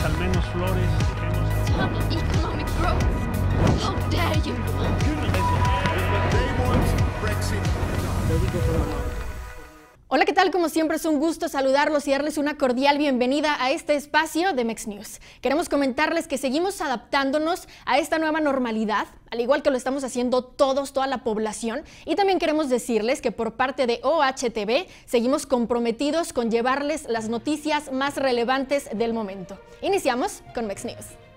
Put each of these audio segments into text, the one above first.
Dejemos al menos flores, dejemos... Economic growth! How dare you! Tal? Como siempre es un gusto saludarlos y darles una cordial bienvenida a este espacio de Mex News. Queremos comentarles que seguimos adaptándonos a esta nueva normalidad, al igual que lo estamos haciendo todos, toda la población, y también queremos decirles que por parte de OHTV seguimos comprometidos con llevarles las noticias más relevantes del momento. Iniciamos con Mex News.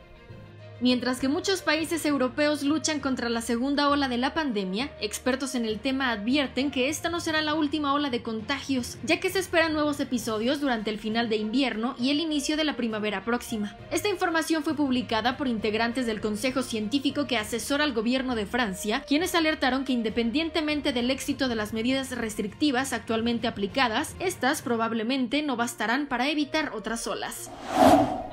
Mientras que muchos países europeos luchan contra la segunda ola de la pandemia, expertos en el tema advierten que esta no será la última ola de contagios, ya que se esperan nuevos episodios durante el final de invierno y el inicio de la primavera próxima. Esta información fue publicada por integrantes del Consejo Científico que asesora al gobierno de Francia, quienes alertaron que independientemente del éxito de las medidas restrictivas actualmente aplicadas, estas probablemente no bastarán para evitar otras olas.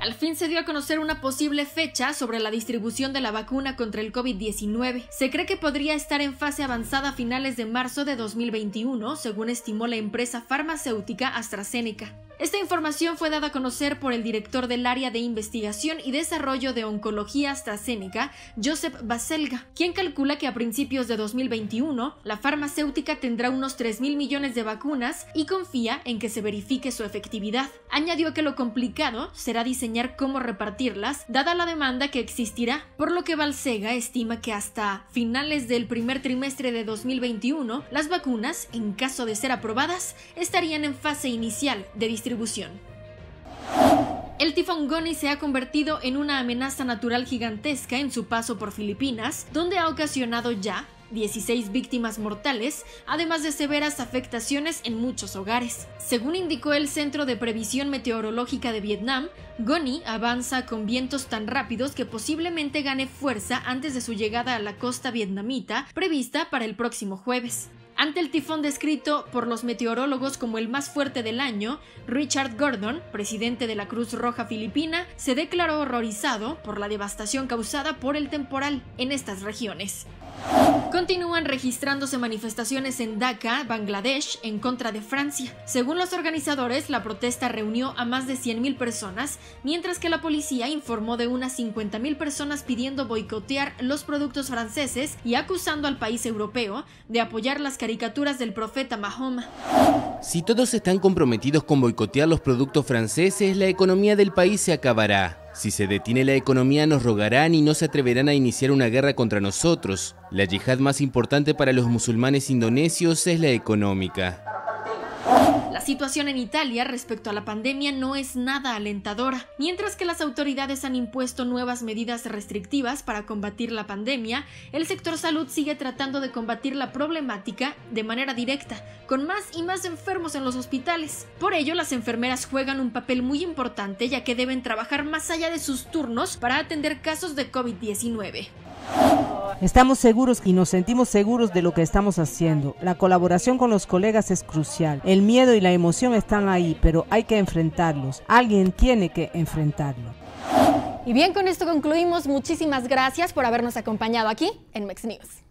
Al fin se dio a conocer una posible fecha sobre la distribución de la vacuna contra el COVID-19. Se cree que podría estar en fase avanzada a finales de marzo de 2021, según estimó la empresa farmacéutica AstraZeneca. Esta información fue dada a conocer por el director del área de investigación y desarrollo de oncología AstraZeneca, Joseph Baselga, quien calcula que a principios de 2021 la farmacéutica tendrá unos 3 mil millones de vacunas y confía en que se verifique su efectividad. Añadió que lo complicado será diseñar cómo repartirlas, dada la demanda que existirá, por lo que Balsega estima que hasta finales del primer trimestre de 2021 las vacunas, en caso de ser aprobadas, estarían en fase inicial de el tifón Goni se ha convertido en una amenaza natural gigantesca en su paso por Filipinas, donde ha ocasionado ya 16 víctimas mortales, además de severas afectaciones en muchos hogares. Según indicó el Centro de Previsión Meteorológica de Vietnam, Goni avanza con vientos tan rápidos que posiblemente gane fuerza antes de su llegada a la costa vietnamita, prevista para el próximo jueves. Ante el tifón descrito por los meteorólogos como el más fuerte del año, Richard Gordon, presidente de la Cruz Roja Filipina, se declaró horrorizado por la devastación causada por el temporal en estas regiones. Continúan registrándose manifestaciones en Dhaka, Bangladesh, en contra de Francia. Según los organizadores, la protesta reunió a más de 100.000 personas, mientras que la policía informó de unas 50.000 personas pidiendo boicotear los productos franceses y acusando al país europeo de apoyar las caricaturas del profeta Mahoma. Si todos están comprometidos con boicotear los productos franceses, la economía del país se acabará. Si se detiene la economía nos rogarán y no se atreverán a iniciar una guerra contra nosotros. La yihad más importante para los musulmanes indonesios es la económica. La situación en Italia respecto a la pandemia no es nada alentadora. Mientras que las autoridades han impuesto nuevas medidas restrictivas para combatir la pandemia, el sector salud sigue tratando de combatir la problemática de manera directa, con más y más enfermos en los hospitales. Por ello, las enfermeras juegan un papel muy importante ya que deben trabajar más allá de sus turnos para atender casos de COVID-19. Estamos seguros y nos sentimos seguros de lo que estamos haciendo. La colaboración con los colegas es crucial. El miedo y la emoción están ahí, pero hay que enfrentarlos. Alguien tiene que enfrentarlo. Y bien, con esto concluimos. Muchísimas gracias por habernos acompañado aquí en Mex News.